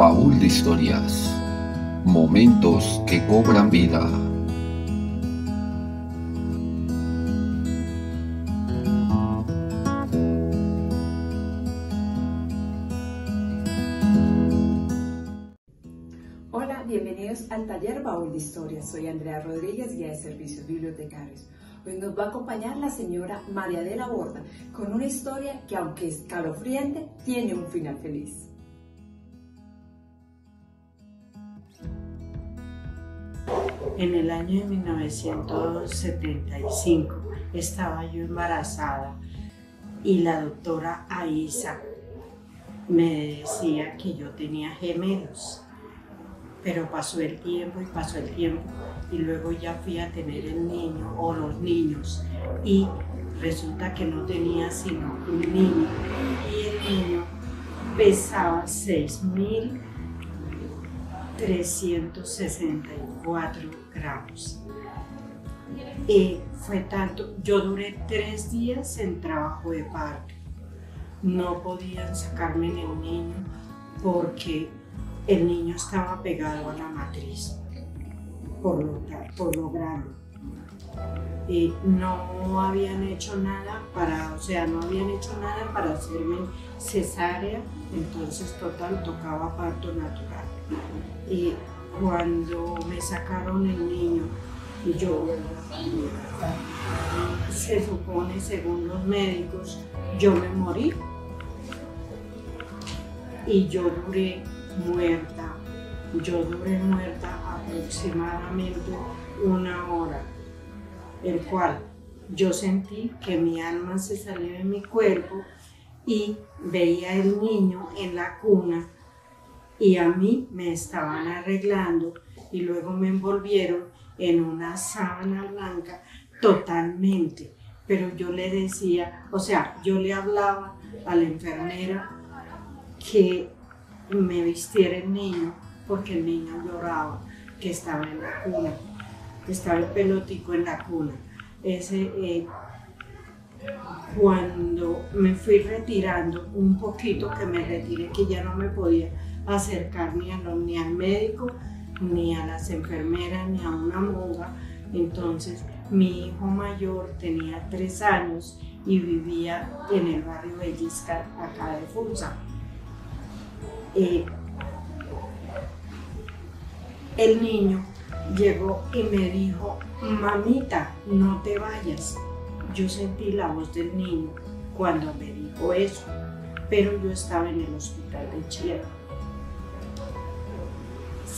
Baúl de historias. Momentos que cobran vida. Hola, bienvenidos al taller Baúl de Historias. Soy Andrea Rodríguez, guía de servicios bibliotecarios. Hoy nos va a acompañar la señora María de la Borda con una historia que, aunque es calofriante, tiene un final feliz. En el año de 1975 estaba yo embarazada y la doctora Aisa me decía que yo tenía gemelos. Pero pasó el tiempo y pasó el tiempo y luego ya fui a tener el niño o los niños y resulta que no tenía sino un niño y el niño pesaba 6.364 gramos. Y fue tanto, yo duré tres días en trabajo de parto. No podían sacarme en el niño porque el niño estaba pegado a la matriz, por lo, por lo grande. Y no habían hecho nada para, o sea, no habían hecho nada para hacerme cesárea, entonces total tocaba parto natural. Y cuando me sacaron el niño, yo, se supone, según los médicos, yo me morí y yo duré muerta. Yo duré muerta aproximadamente una hora, el cual yo sentí que mi alma se salió de mi cuerpo y veía el niño en la cuna y a mí me estaban arreglando y luego me envolvieron en una sábana blanca totalmente. Pero yo le decía, o sea, yo le hablaba a la enfermera que me vistiera el niño porque el niño lloraba, que estaba en la cuna, que estaba el pelotico en la cuna. Ese, eh, cuando me fui retirando un poquito, que me retiré, que ya no me podía acercar ni, a ni al médico, ni a las enfermeras, ni a una monja. Entonces mi hijo mayor tenía tres años y vivía en el barrio Belliscar, acá de Funza. Eh, el niño llegó y me dijo, mamita, no te vayas. Yo sentí la voz del niño cuando me dijo eso, pero yo estaba en el hospital de Chile.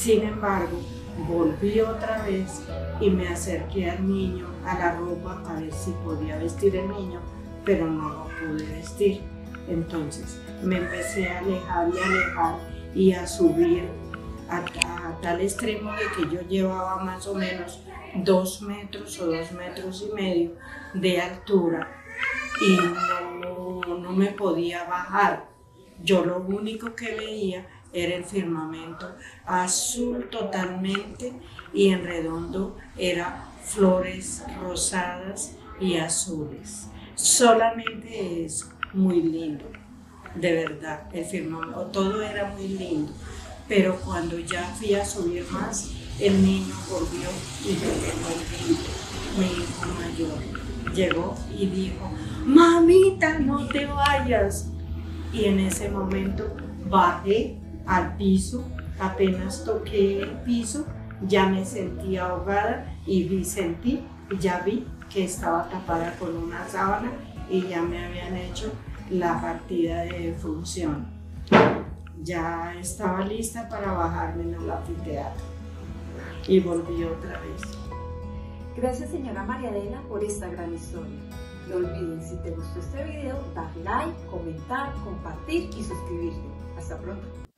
Sin embargo, volví otra vez y me acerqué al niño, a la ropa, a ver si podía vestir el niño, pero no lo pude vestir. Entonces me empecé a alejar y alejar y a subir a, tal extremo de que yo llevaba más o menos dos metros o dos metros y medio de altura y no, no me podía bajar. Yo lo único que veía era el firmamento azul totalmente y en redondo era flores rosadas y azules. Solamente es muy lindo, de verdad, el firmamento, todo era muy lindo. Pero cuando ya fui a subir más, el niño volvió y el niño, mi hijo mayor. Llegó y dijo, mamita, no te vayas. Y en ese momento bajé al piso, apenas toqué el piso, ya me sentí ahogada y vi, sentí, ya vi que estaba tapada con una sábana y ya me habían hecho la partida de función. Ya estaba lista para bajarme en el anfiteatro y volví otra vez. Gracias señora María Adela por esta gran historia. No olviden, si te gustó este video, dar like, comentar, compartir y suscribirte. Hasta pronto.